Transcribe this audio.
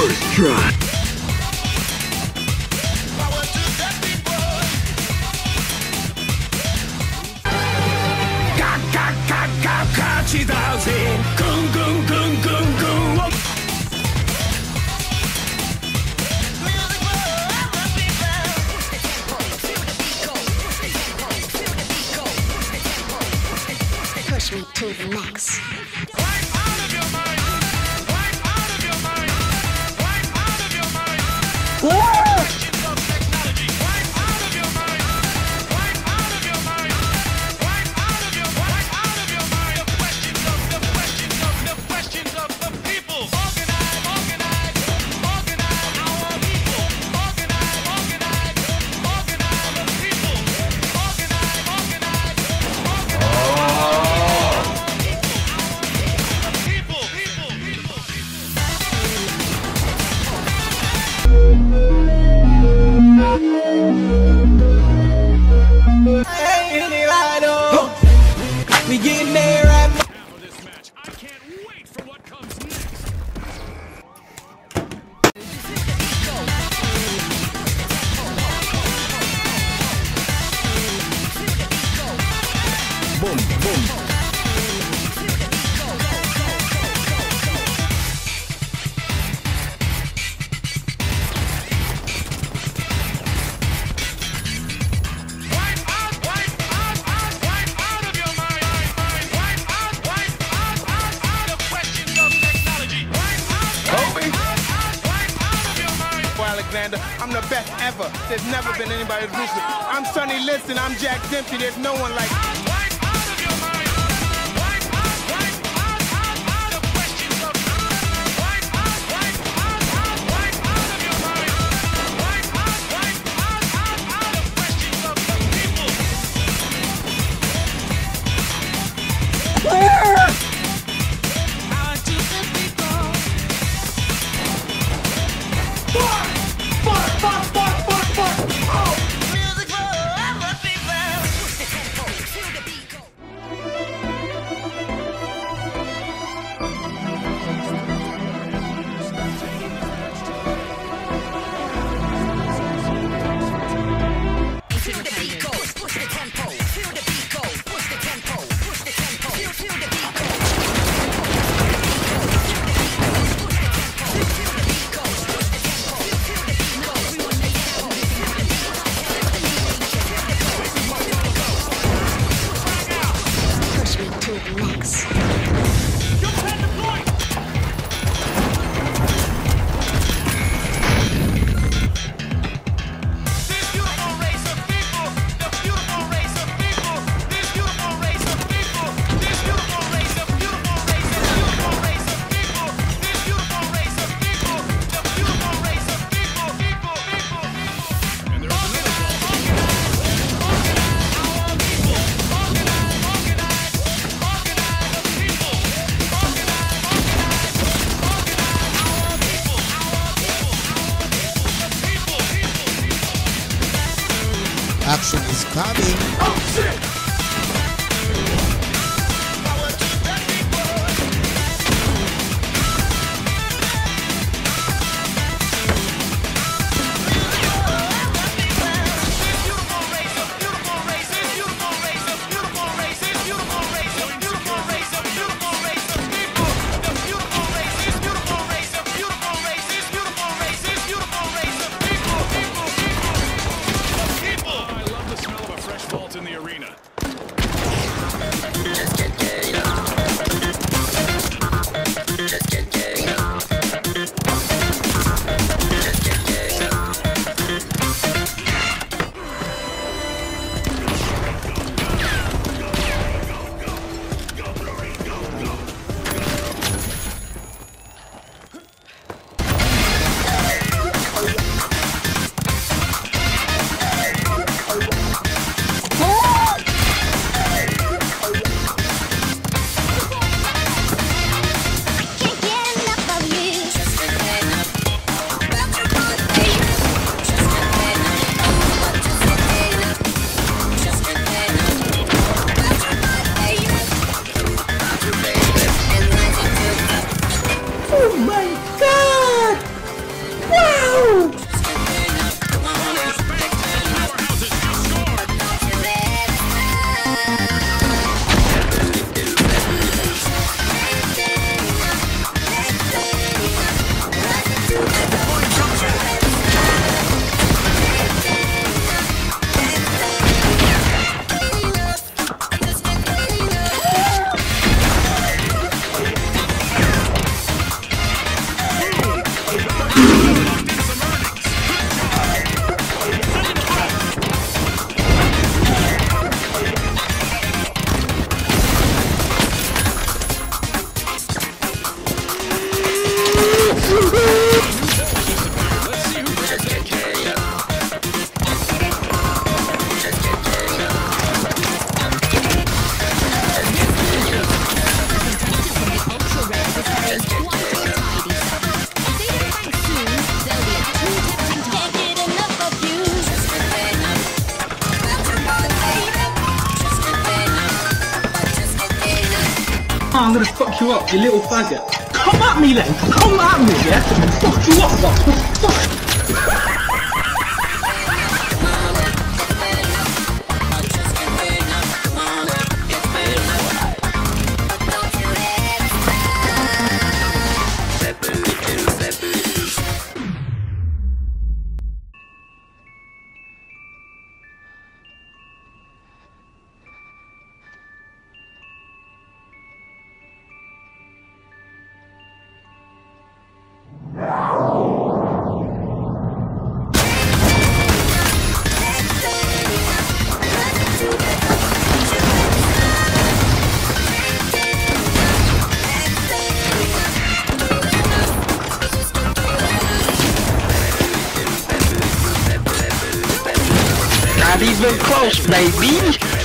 First try. Push Alexander. I'm the best ever. There's never been anybody as ruthless. I'm Sonny Liston. I'm Jack Dempsey. There's no one like. Push Action is coming. Oh, I I'm gonna fuck you up, you little faggot. Come at me then! Come at me, yeah? Fuck you up, what? Fuck. Not even close, baby.